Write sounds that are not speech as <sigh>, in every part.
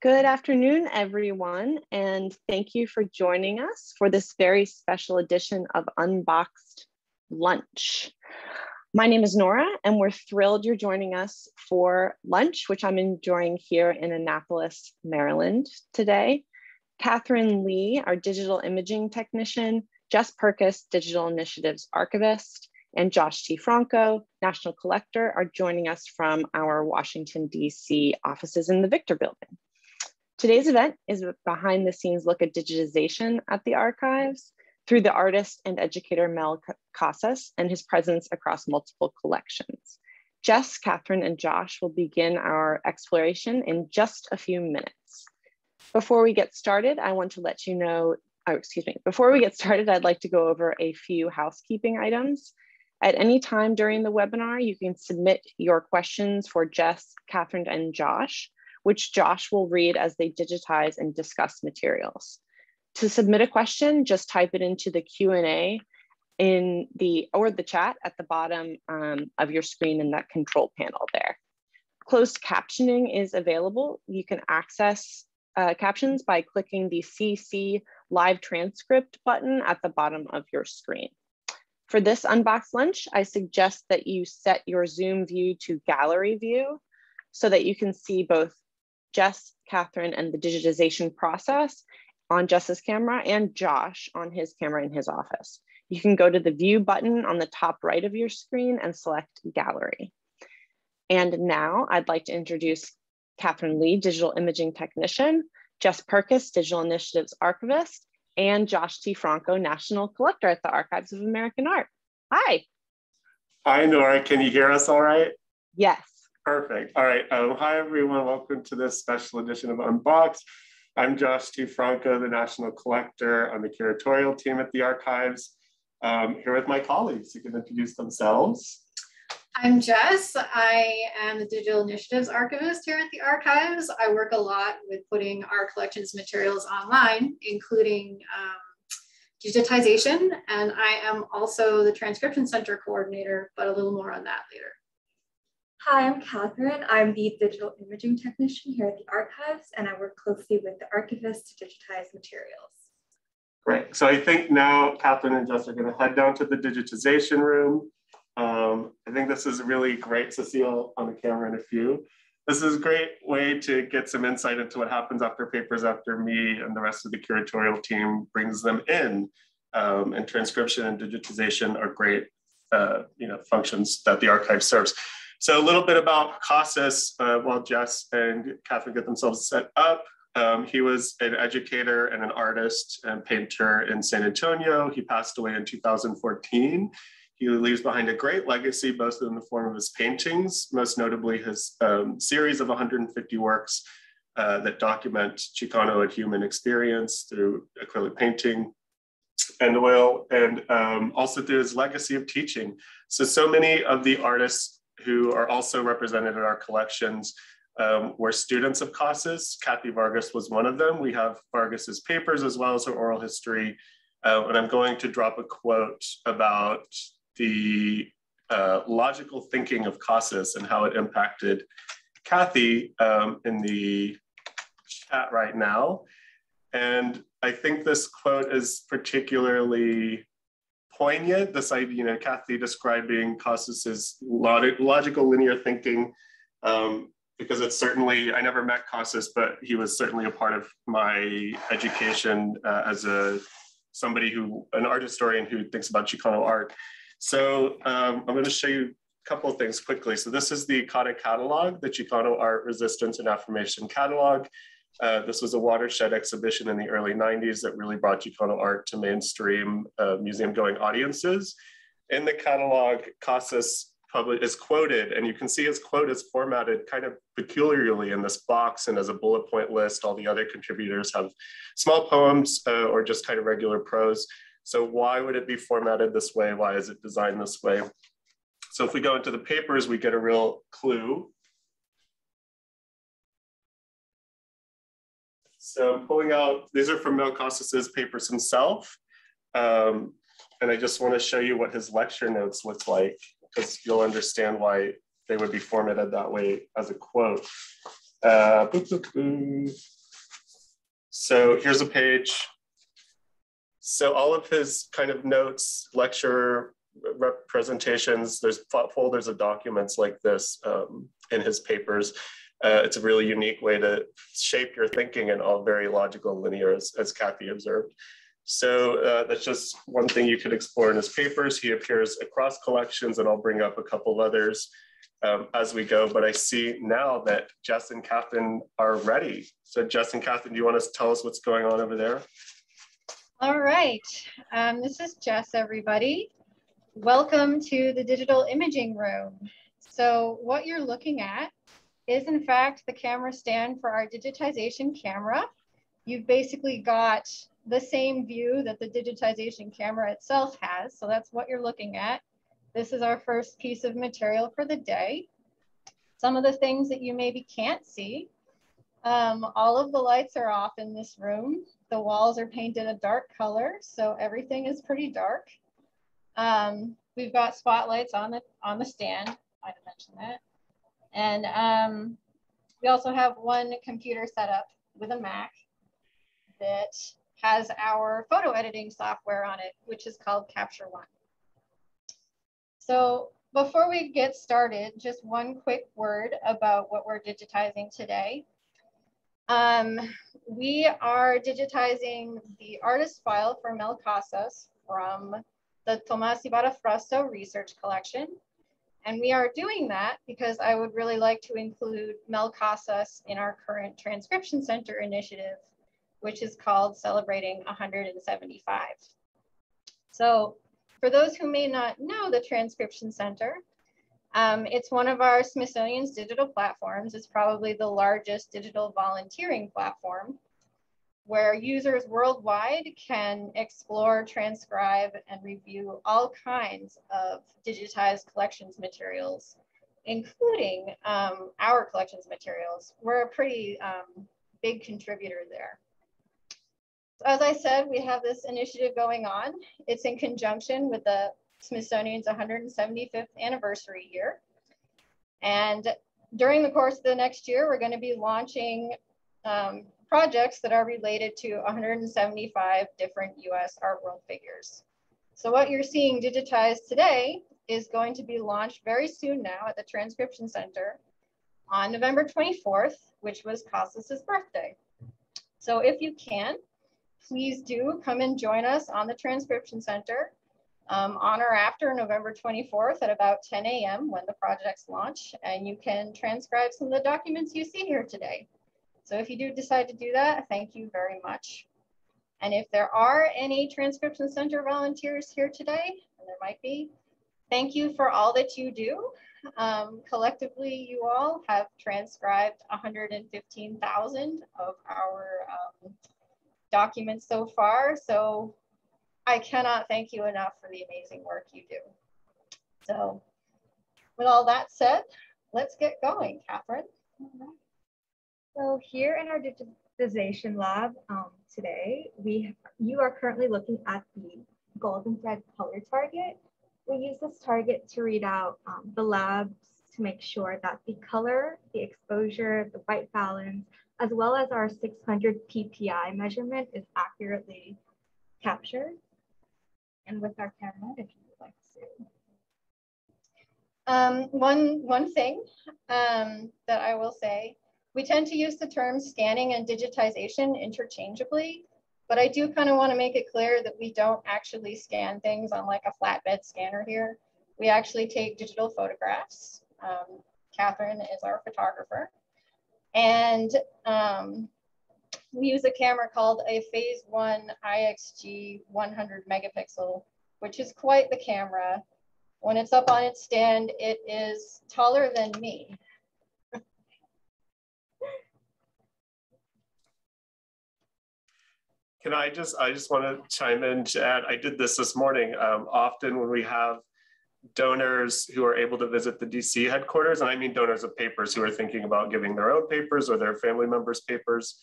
Good afternoon, everyone, and thank you for joining us for this very special edition of Unboxed Lunch. My name is Nora, and we're thrilled you're joining us for lunch, which I'm enjoying here in Annapolis, Maryland today. Catherine Le, our digital imaging technician, Jess Purkis, Digital Initiatives Archivist, and Josh T. Franco, National Collector, are joining us from our Washington, D.C. offices in the Victor Building. Today's event is a behind the scenes look at digitization at the archives through the artist and educator Mel Casas and his presence across multiple collections. Jess, Catherine, and Josh will begin our exploration in just a few minutes. Before we get started, I want to let you know, oh, excuse me, before we get started, I'd like to go over a few housekeeping items. At any time during the webinar, you can submit your questions for Jess, Catherine, and Josh which Josh will read as they digitize and discuss materials. To submit a question, just type it into the Q&A in the, or the chat at the bottom um, of your screen in that control panel there. Closed captioning is available. You can access uh, captions by clicking the CC live transcript button at the bottom of your screen. For this unboxed lunch, I suggest that you set your Zoom view to gallery view so that you can see both Jess, Catherine, and the digitization process on Jess's camera and Josh on his camera in his office. You can go to the view button on the top right of your screen and select gallery. And now I'd like to introduce Catherine Le, digital imaging technician, Jess Purkis, digital initiatives archivist, and Josh T. Franco, national collector at the Archives of American Art. Hi. Hi, Nora. Can you hear us all right? Yes. Perfect. All right. Um, hi, everyone. Welcome to this special edition of Unboxed. I'm Josh T. Franco, the National Collector on the curatorial team at the Archives. Um, here with my colleagues who can introduce themselves. I'm Jess. I am the Digital Initiatives Archivist here at the Archives. I work a lot with putting our collections materials online, including um, digitization, and I am also the Transcription Center Coordinator, but a little more on that later. Hi, I'm Catherine. I'm the digital imaging technician here at the archives, and I work closely with the archivist to digitize materials. Great. So I think now Catherine and Jess are going to head down to the digitization room. Um, I think this is really great all on the camera in a few. This is a great way to get some insight into what happens after papers after me and the rest of the curatorial team brings them in. Um, and transcription and digitization are great uh, you know, functions that the archive serves. So a little bit about Casas uh, while Jess and Catherine get themselves set up. Um, he was an educator and an artist and painter in San Antonio. He passed away in 2014. He leaves behind a great legacy, both in the form of his paintings, most notably his um, series of 150 works uh, that document Chicano and human experience through acrylic painting and oil, and um, also through his legacy of teaching. So, so many of the artists who are also represented in our collections um, were students of Casas. Kathy Vargas was one of them. We have Vargas's papers as well as her oral history. Uh, and I'm going to drop a quote about the uh, logical thinking of Casas and how it impacted Kathy um, in the chat right now. And I think this quote is particularly poignant. This idea, you know, Kathy describing Casas's logical linear thinking, um, because it's certainly, I never met Casas, but he was certainly a part of my education uh, as a somebody who, an art historian who thinks about Chicano art. So um, I'm going to show you a couple of things quickly. So this is the ICADA catalog, the Chicano Art Resistance and Affirmation Catalog. Uh, this was a watershed exhibition in the early 90s that really brought Chicano art to mainstream uh, museum going audiences. In the catalog, Casas is quoted, and you can see his quote is formatted kind of peculiarly in this box and as a bullet point list. All the other contributors have small poems uh, or just kind of regular prose. So why would it be formatted this way? Why is it designed this way? So if we go into the papers, we get a real clue So I'm pulling out, these are from Mel Casas's papers himself. Um, and I just want to show you what his lecture notes look like, because you'll understand why they would be formatted that way as a quote. Uh, boop, boop, boop. So here's a page. So all of his kind of notes, lecture presentations, there's folders of documents like this um, in his papers. Uh, it's a really unique way to shape your thinking and all very logical linear as, as Kathy observed. So uh, that's just one thing you could explore in his papers. He appears across collections and I'll bring up a couple others um, as we go, but I see now that Jess and Catherine are ready. So Jess and Catherine, do you want to tell us what's going on over there? All right, um, this is Jess, everybody. Welcome to the digital imaging room. So what you're looking at is in fact the camera stand for our digitization camera. You've basically got the same view that the digitization camera itself has. So that's what you're looking at. This is our first piece of material for the day. Some of the things that you maybe can't see. Um, all of the lights are off in this room. The walls are painted a dark color, so everything is pretty dark. Um, we've got spotlights on the on the stand. I didn't mention that. And um, we also have one computer set up with a Mac that has our photo editing software on it, which is called Capture One. So before we get started, just one quick word about what we're digitizing today. Um, we are digitizing the artist file for Mel Casas from the Tomas Ybarra-Frausto research collection. And we are doing that because I would really like to include Mel Casas in our current Transcription Center initiative, which is called Celebrating 175. So for those who may not know the Transcription Center, um, it's one of our Smithsonian's digital platforms. It's probably the largest digital volunteering platform where users worldwide can explore, transcribe, and review all kinds of digitized collections materials, including um, our collections materials. We're a pretty um, big contributor there. So as I said, we have this initiative going on. It's in conjunction with the Smithsonian's 175th anniversary year. And during the course of the next year, we're going to be launching um, projects that are related to 175 different US art world figures. So what you're seeing digitized today is going to be launched very soon now at the Transcription Center on November 24th, which was Casas's birthday. So if you can, please do come and join us on the Transcription Center um, on or after November 24th at about 10 a.m. when the projects launch, and you can transcribe some of the documents you see here today. So if you do decide to do that, thank you very much. And if there are any Transcription Center volunteers here today, and there might be, thank you for all that you do. Um, collectively, you all have transcribed 115,000 of our um, documents so far. So I cannot thank you enough for the amazing work you do. So with all that said, let's get going, Catherine. So here in our digitization lab um, today, we you are currently looking at the golden thread color target. We use this target to read out um, the labs to make sure that the color, the exposure, the white balance, as well as our 600 PPI measurement is accurately captured. And with our camera, if you would like to. Um, one, one thing um, that I will say we tend to use the terms scanning and digitization interchangeably, but I do kind of want to make it clear that we don't actually scan things on like a flatbed scanner here. We actually take digital photographs. Um, Catherine is our photographer. And um, we use a camera called a phase one IXG 100 megapixel, which is quite the camera. When it's up on its stand, it is taller than me. Can I just, I just want to chime in add, I did this this morning. Um, often when we have donors who are able to visit the DC headquarters, and I mean donors of papers who are thinking about giving their own papers or their family members' papers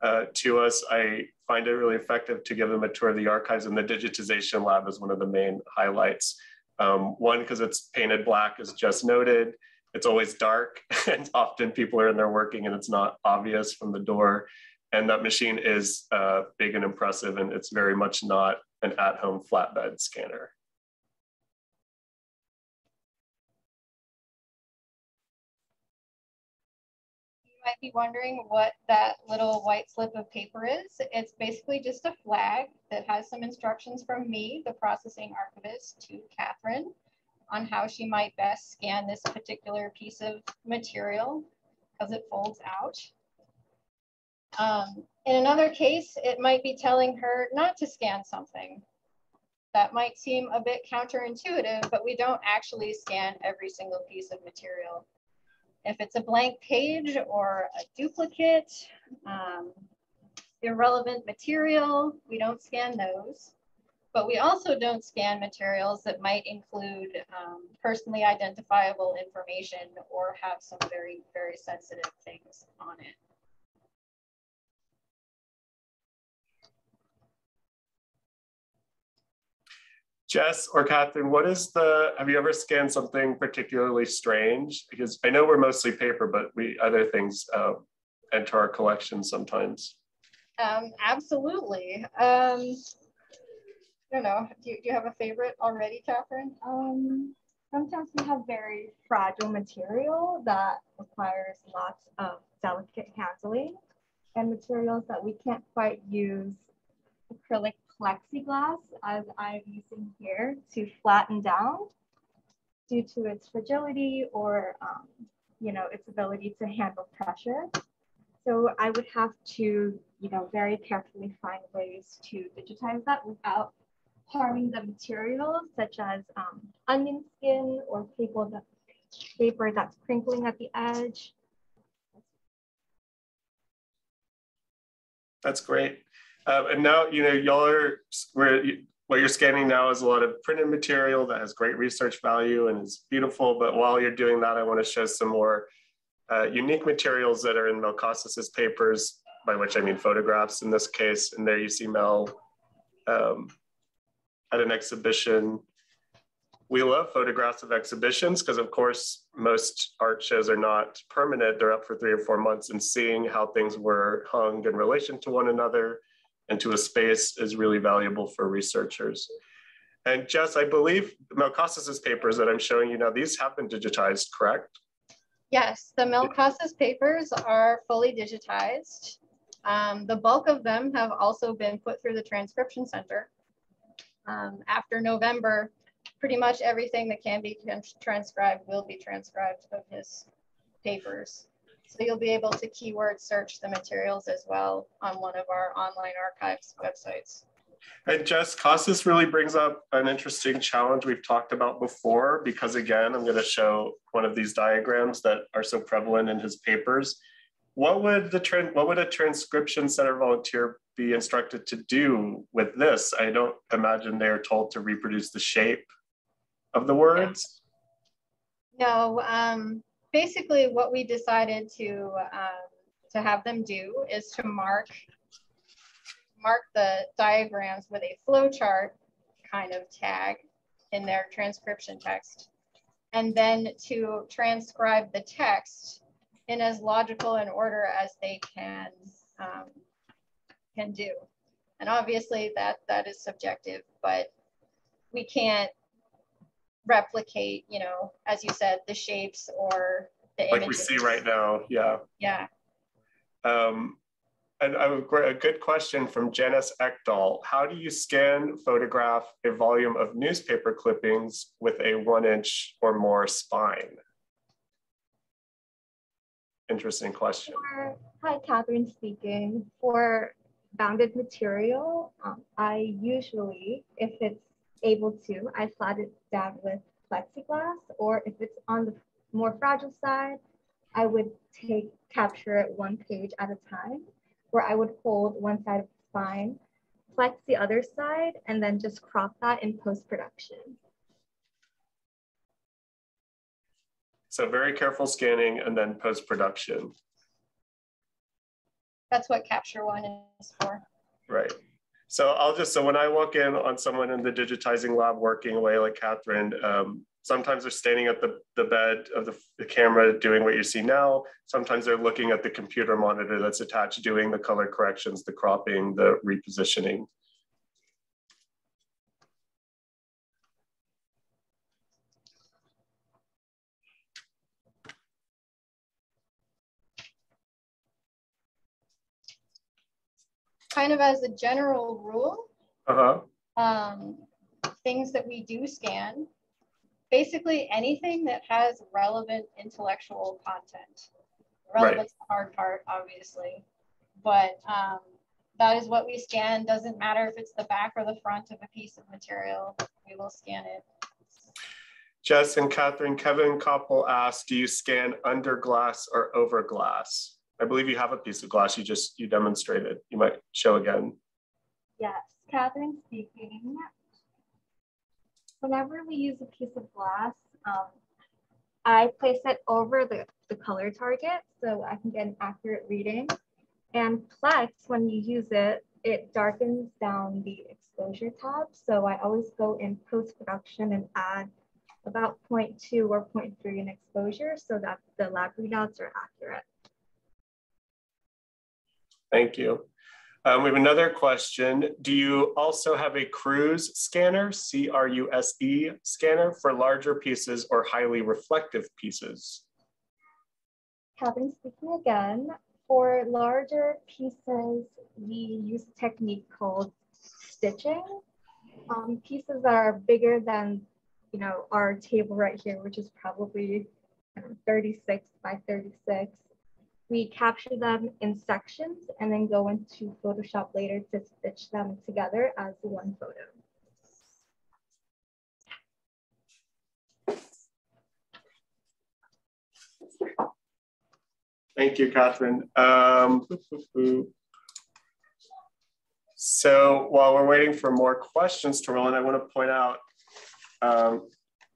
uh, to us, I find it really effective to give them a tour of the archives and the digitization lab is one of the main highlights. Um, one, because it's painted black as just noted, it's always dark <laughs> and often people are in there working and it's not obvious from the door. And that machine is uh, big and impressive and it's very much not an at-home flatbed scanner. You might be wondering what that little white slip of paper is. It's basically just a flag that has some instructions from me, the processing archivist, to Catherine on how she might best scan this particular piece of material because it folds out. Um, in another case, it might be telling her not to scan something. That might seem a bit counterintuitive, but we don't actually scan every single piece of material. If it's a blank page or a duplicate, um, irrelevant material, we don't scan those. But we also don't scan materials that might include um, personally identifiable information or have some very, very sensitive things on it. Jess or Catherine, what is the, have you ever scanned something particularly strange? Because I know we're mostly paper, but we other things uh, enter our collection sometimes. Um, absolutely. Um, I don't know, do you, do you have a favorite already, Catherine? Um, sometimes we have very fragile material that requires lots of delicate handling and materials that we can't quite use acrylic plexiglass as I'm using here to flatten down due to its fragility or um, you know its ability to handle pressure. So I would have to you know very carefully find ways to digitize that without harming the materials such as um, onion skin or paper, that, paper that's crinkling at the edge. That's great. Um, and now, you know, y'all are, where what you're scanning now is a lot of printed material that has great research value and is beautiful. But while you're doing that, I want to show some more uh, unique materials that are in Mel Casas's papers, by which I mean photographs in this case. And there you see Mel um, at an exhibition. We love photographs of exhibitions because, of course, most art shows are not permanent. They're up for three or four months, and seeing how things were hung in relation to one another into a space is really valuable for researchers. And Jess, I believe Mel Casas's papers that I'm showing you now, these have been digitized, correct? Yes, the Melcosis papers are fully digitized. Um, the bulk of them have also been put through the transcription center. Um, after November, pretty much everything that can be transcribed will be transcribed of his papers. So you'll be able to keyword search the materials as well on one of our online archives websites. And Jess, Casas really brings up an interesting challenge we've talked about before, because again, I'm going to show one of these diagrams that are so prevalent in his papers. What would the what would a transcription center volunteer be instructed to do with this? I don't imagine they're told to reproduce the shape of the words. No, um, basically what we decided to um, to have them do is to mark mark the diagrams with a flowchart kind of tag in their transcription text and then to transcribe the text in as logical an order as they can um, can do. And obviously that that is subjective but we can't replicate, you know, as you said, the shapes or the like images. we see right now. Yeah. Yeah. Um, and a, a good question from Janice Ekdahl. How do you scan, photograph a volume of newspaper clippings with a one inch or more spine? Interesting question. For, hi, Catherine speaking. For bounded material, um, I usually, if it's able to, I flat it down with plexiglass, or if it's on the more fragile side, I would take capture it one page at a time, where I would hold one side of the spine, flex the other side, and then just crop that in post-production. So very careful scanning and then post-production. That's what Capture One is for. Right. So I'll just, so when I walk in on someone in the digitizing lab working away like Catherine, um, sometimes they're standing at the, the bed of the, the camera doing what you see now. Sometimes they're looking at the computer monitor that's attached, doing the color corrections, the cropping, the repositioning. Kind of as a general rule, uh-huh. um, things that we do scan, basically anything that has relevant intellectual content. Relevance right. the hard part, obviously. But um, that is what we scan. Doesn't matter if it's the back or the front of a piece of material, we will scan it. Jess and Catherine, Kevin Koppel asked, do you scan under glass or over glass? I believe you have a piece of glass you just you demonstrated. You might show again. Yes, Catherine speaking. Whenever we use a piece of glass, um, I place it over the, the color target so I can get an accurate reading. And Plex, when you use it, it darkens down the exposure tab. So I always go in post-production and add about 0.2 or 0.3 in exposure so that the lab readouts are accurate. Thank you. Um, we have another question. Do you also have a Cruse scanner, C-R-U-S-E scanner for larger pieces or highly reflective pieces? Kevin speaking again. For larger pieces, we use a technique called stitching. Um, pieces that are bigger than, you know, our table right here, which is probably 36 by 36 we capture them in sections and then go into Photoshop later to stitch them together as one photo. Thank you, Catherine. Um, so while we're waiting for more questions to roll in, I want to point out um,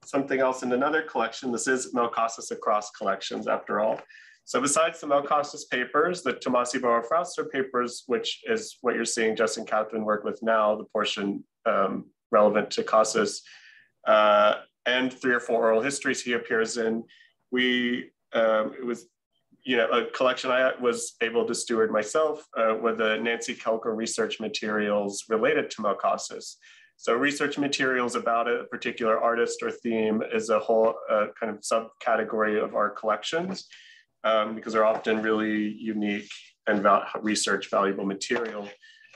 something else in another collection. This is Mel Across Collections, after all. So besides the Mel Casas papers, the Tomas Ybarra-Frausto papers, which is what you're seeing Justin Catherine work with now, the portion um, relevant to Casas, uh, and three or four oral histories he appears in, we, um, it was, you know, a collection I was able to steward myself uh, with the Nancy Kelker research materials related to Mel Casas. So research materials about a particular artist or theme is a whole uh, kind of subcategory of our collections um, because they're often really unique and val research valuable material.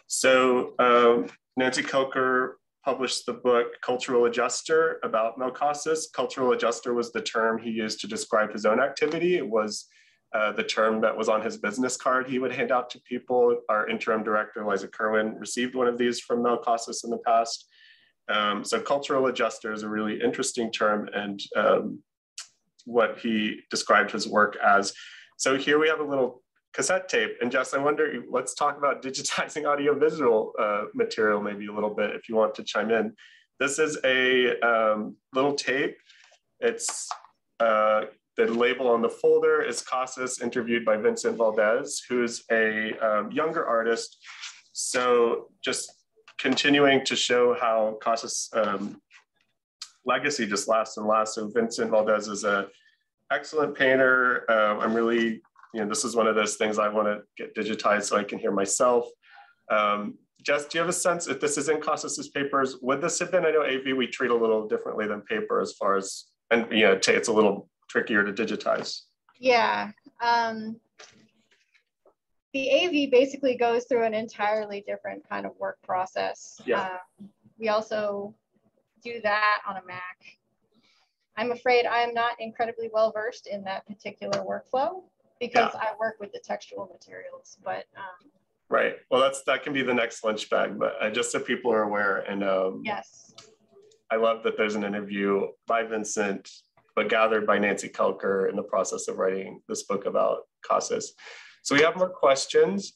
So um, Nancy Kelker published the book Cultural Adjuster about Mel Cultural Adjuster was the term he used to describe his own activity. It was uh, the term that was on his business card he would hand out to people. Our interim director, Liza Kerwin, received one of these from Mel in the past. Um, so cultural adjuster is a really interesting term and um, what he described his work as. So here we have a little cassette tape. And Jess, I wonder, let's talk about <laughs> digitizing audiovisual uh, material maybe a little bit if you want to chime in. This is a um, little tape. It's uh, the label on the folder is Casas interviewed by Vincent Valdez, who's a um, younger artist. So just continuing to show how Casas um, legacy just lasts and lasts. So Vincent Valdez is a excellent painter. Uh, I'm really, you know, this is one of those things I want to get digitized so I can hear myself. Um, Jess, do you have a sense if this is in Casas's papers, would this have been, I know AV we treat a little differently than paper as far as, and you know, it's a little trickier to digitize. Yeah. Um, the AV basically goes through an entirely different kind of work process. Yeah. Uh, we also do that on a Mac. I'm afraid I am not incredibly well versed in that particular workflow because yeah. I work with the textual materials, but. Um, right. Well, that's that can be the next lunch bag, but uh, just so people are aware. And um, yes, I love that there's an interview by Vincent, but gathered by Nancy Kelker in the process of writing this book about Casas. So we have more questions.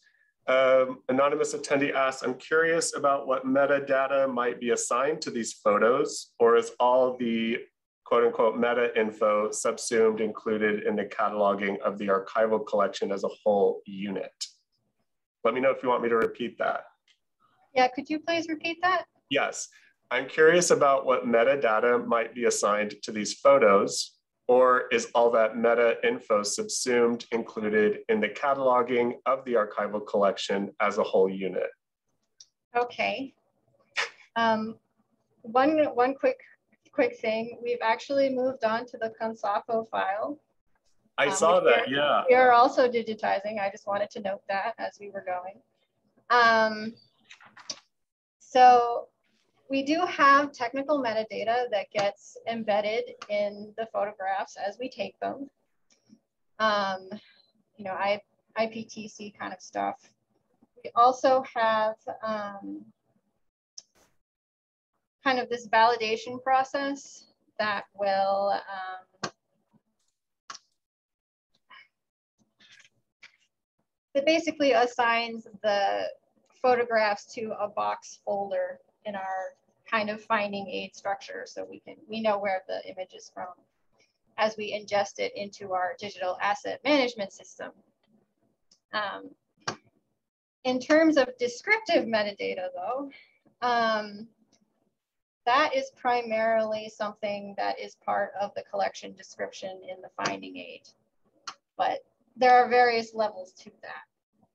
Um, anonymous attendee asks, I'm curious about what metadata might be assigned to these photos, or is all the quote unquote meta info subsumed included in the cataloging of the archival collection as a whole unit? Let me know if you want me to repeat that. Yeah, could you please repeat that? Yes. I'm curious about what metadata might be assigned to these photos, or is all that meta info subsumed included in the cataloging of the archival collection as a whole unit? Okay. Um, one, one quick, quick thing, we've actually moved on to the CONSAFO file. I Um, saw we that, are- yeah. We are also digitizing. I just wanted to note that as we were going. Um, so we do have technical metadata that gets embedded in the photographs as we take them. Um, you know, I, IPTC kind of stuff. We also have um, kind of this validation process that will um, that basically assigns the photographs to a box folder in our kind of finding aid structure so we can we know where the image is from as we ingest it into our digital asset management system. Um, in terms of descriptive metadata though, um, that is primarily something that is part of the collection description in the finding aid. But there are various levels to that,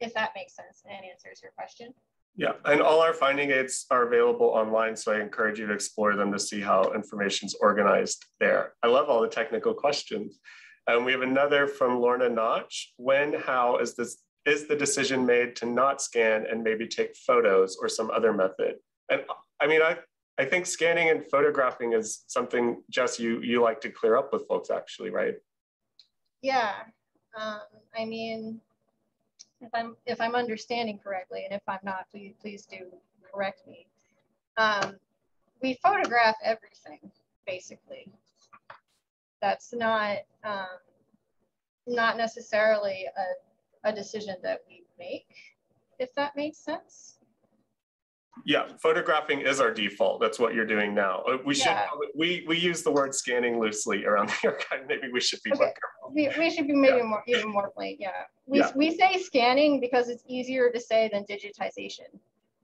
if that makes sense and answers your question. Yeah, and all our finding aids are available online, so I encourage you to explore them to see how information's organized there. I love all the technical questions. And we have another from Lorna Notch. When, how is this is the decision made to not scan and maybe take photos or some other method? And I mean, I I think scanning and photographing is something, Jess, you you like to clear up with folks actually, right? Yeah, um, I mean, if I'm if I'm understanding correctly, and if I'm not, please please do correct me. Um, we photograph everything basically. That's not um, not necessarily a, a decision that we make, if that makes sense. Yeah, photographing is our default. That's what you're doing now. Uh, We should Yeah. we we use the word scanning loosely around <laughs> the archive. Maybe we should be more Okay. We, we should be maybe more even more plain. Yeah, we Yeah. we say scanning because it's easier to say than digitization.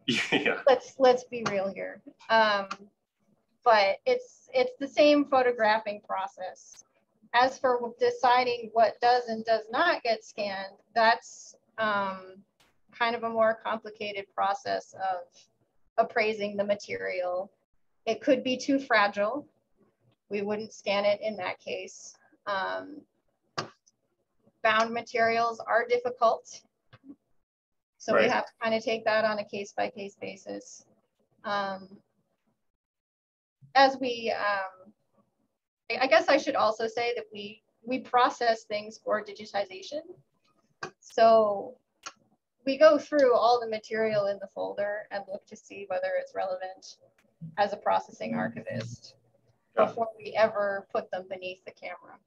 <laughs> Yeah. let's let's be real here. Um, but it's it's the same photographing process. As for deciding what does and does not get scanned, that's um, kind of a more complicated process of appraising the material. It could be too fragile. We wouldn't scan it in that case. Um, bound materials are difficult. So we have to kind of take that on a case by case basis. Um, as we, um, I I guess I should also say that we, we process things for digitization. So we go through all the material in the folder and look to see whether it's relevant as a processing archivist Yeah. before we ever put them beneath the camera.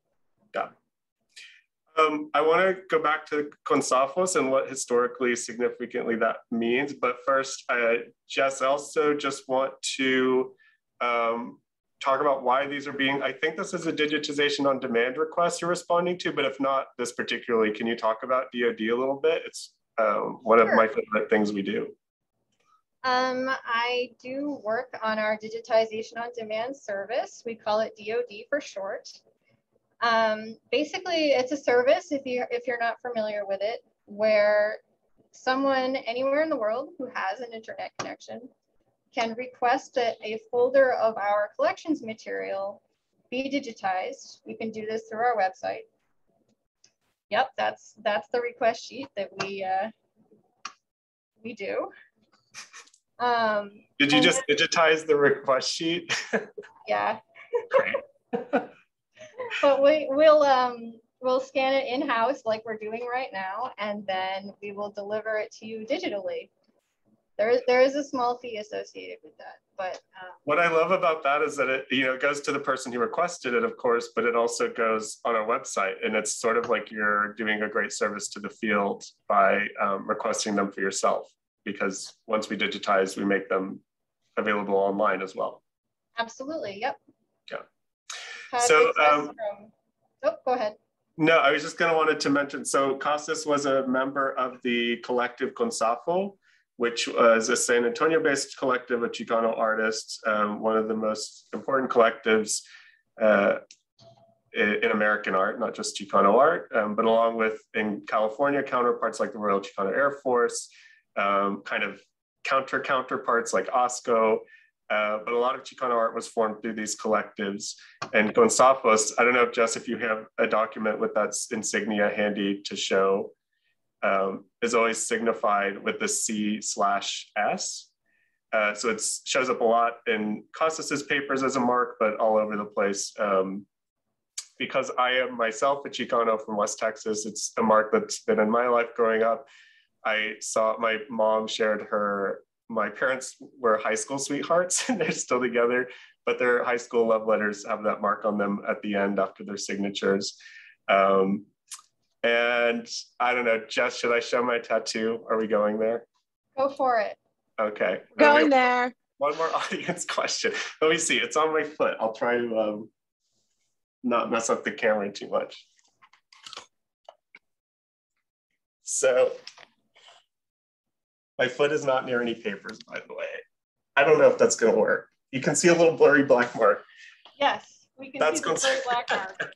Um, I want to go back to Consafos and what historically significantly that means. But first, uh, Jess, also just want to um, talk about why these are being, I think this is a digitization on demand request you're responding to, but if not this particularly, can you talk about DoD a little bit? It's um, one of my favorite things we do. Um, I do work on our digitization on demand service. We call it DoD for short. Um, basically, it's a service if you if you're not familiar with it, where someone anywhere in the world who has an internet connection can request that a folder of our collections material be digitized. We can do this through our website. Yep, that's that's the request sheet that we uh, we do. Um, Did you just digitize the request sheet? <laughs> yeah, Great. <laughs> but we will um we'll scan it in house like we're doing right now, and then we will deliver it to you digitally. There is there is a small fee associated with that, but um, What I love about that is that it, you know, it goes to the person who requested it, of course, but it also goes on our website. And it's sort of like you're doing a great service to the field by um, requesting them for yourself. Because once we digitize, we make them available online as well. absolutely, yep. Yeah. Had So, um, from- oh, go ahead. No, I was just going to wanted to mention. So Casas was a member of the collective Consafo, which was a San Antonio-based collective of Chicano artists, um, one of the most important collectives uh, in American art, not just Chicano art, um, but along with in California counterparts like the Royal Chicano Air Force, um, kind of counter counterparts like ASCO, uh, but a lot of Chicano art was formed through these collectives. And CONSAFOS, I don't know if Jess, if you have a document with that insignia handy to show, um, is always signified with the C slash S. Uh, so it shows up a lot in Casas's papers as a mark, but all over the place. Um, because I am myself a Chicano from West Texas, it's a mark that's been in my life growing up. I saw my mom shared her, my parents were high school sweethearts <laughs> and they're still together, but their high school love letters have that mark on them at the end after their signatures. Um, and I don't know, Jess, should I show my tattoo? Are we going there? Go for it. Okay. Going there. One more <laughs> audience question. Let me see. It's on my foot. I'll try to um, not mess up the camera too much. So my foot is not near any papers, by the way. I don't know if that's going to work. You can see a little blurry black mark. Yes, we can that's see the blurry black <laughs> mark.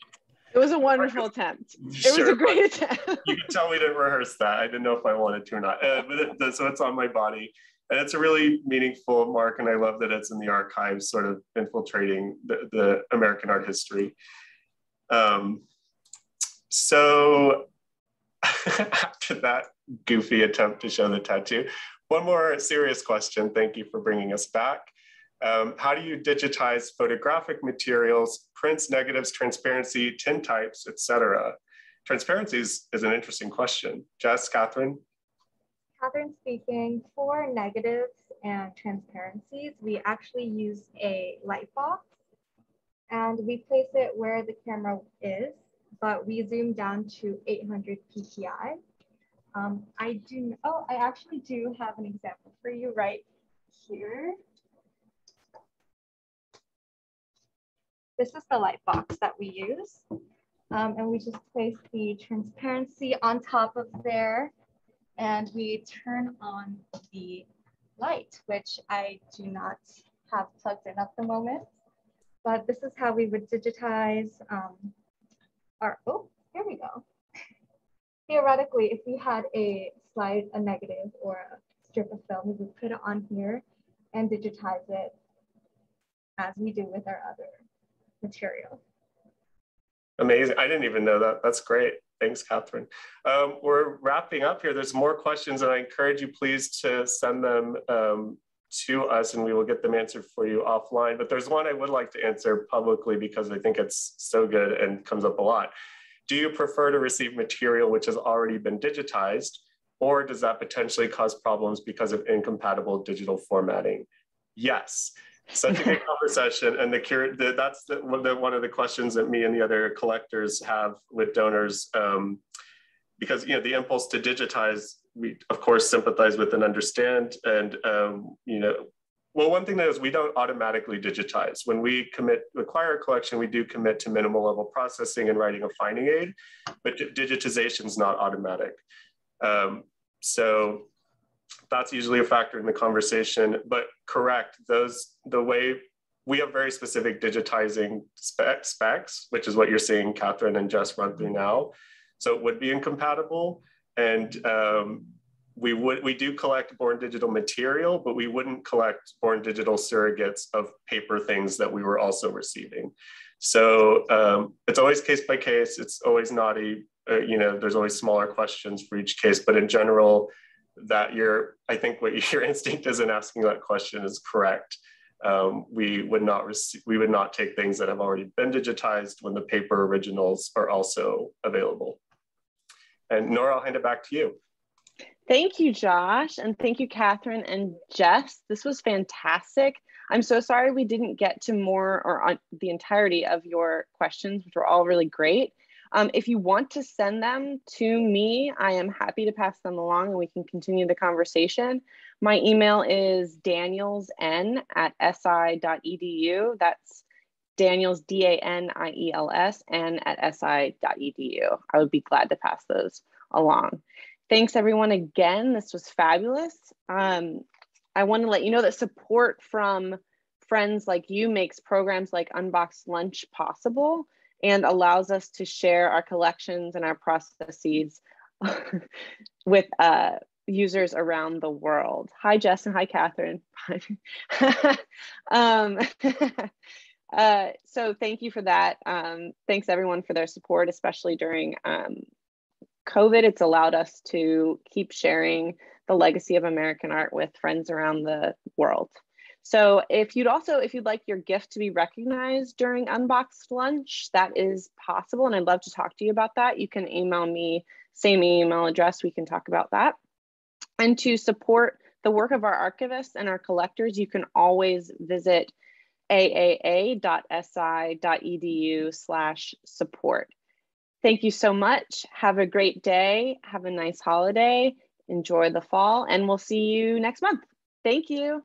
It was a wonderful attempt. It was a great attempt. you can tell we didn't rehearse that. I didn't know if I wanted to or not. Uh, but it, so it's on my body. And it's a really meaningful mark. And I love that it's in the archives, sort of infiltrating the, the American art history. Um, so <laughs> after that goofy attempt to show the tattoo, one more serious question. Thank you for bringing us back. Um, how do you digitize photographic materials, prints, negatives, transparency, tintypes, etc.? Transparency is, is an interesting question. Jess, Catherine? Catherine speaking. For negatives and transparencies, we actually use a light box and we place it where the camera is, but we zoom down to 800 PPI. Um, I do, oh, I actually do have an example for you right here. This is the light box that we use. Um, and we just place the transparency on top of there and we turn on the light, which I do not have plugged in at the moment but this is how we would digitize um, our, oh, here we go. <laughs> Theoretically, if we had a slide, a negative or a strip of film, we would put it on here and digitize it as we do with our other material. Amazing. I didn't even know that. That's great. Thanks, Catherine. Um, we're wrapping up here. There's more questions, and I encourage you please to send them um, to us and we will get them answered for you offline. But there's one I would like to answer publicly because I think it's so good and comes up a lot. Do you prefer to receive material which has already been digitized or does that potentially cause problems because of incompatible digital formatting? Yes. Such a good conversation, and the, the that's the, one of the questions that me and the other collectors have with donors, um, because you know the impulse to digitize we of course sympathize with and understand. And um, you know, well, one thing that is we don't automatically digitize. When we commit acquire a collection, we do commit to minimal level processing and writing a finding aid, but digitization is not automatic. Um, so that's usually a factor in the conversation. But correct, those the way we have very specific digitizing spec, specs, which is what you're seeing Catherine and Jess run through now. So it would be incompatible. And um, we would we do collect born digital material, but we wouldn't collect born digital surrogates of paper things that we were also receiving. So um, it's always case by case. It's always naughty. uh, you know there's always smaller questions for each case, but in general, that your I think what <laughs> your instinct is in asking that question is correct. Um, we would not receive, we would not take things that have already been digitized when the paper originals are also available. And Nora, I'll hand it back to you. Thank you, Josh. And thank you, Catherine and Jess. This was fantastic. I'm so sorry we didn't get to more or on the entirety of your questions, which were all really great. Um, if you want to send them to me, I am happy to pass them along and we can continue the conversation. My email is danielsn at si.edu. That's Daniels, D A N I E L S, and at si.edu. I would be glad to pass those along. thanks everyone again. This was fabulous. Um, I want to let you know that support from friends like you makes programs like Unboxed Lunch possible and allows us to share our collections and our processes <laughs> with uh, users around the world. Hi, Jess, and hi, Catherine. <laughs> um, <laughs> uh, so thank you for that. Um, thanks everyone for their support, especially during um, COVID. It's allowed us to keep sharing the legacy of American art with friends around the world. So if you'd also, if you'd like your gift to be recognized during Unboxed Lunch, that is possible. And I'd love to talk to you about that. You can email me, same email address, we can talk about that. And to support the work of our archivists and our collectors, you can always visit aaa.si.edu slash support. Thank you so much. Have a great day. Have a nice holiday. Enjoy the fall, and we'll see you next month. Thank you.